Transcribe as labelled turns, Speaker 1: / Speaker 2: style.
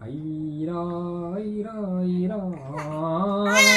Speaker 1: 아이라 아이라 아이라.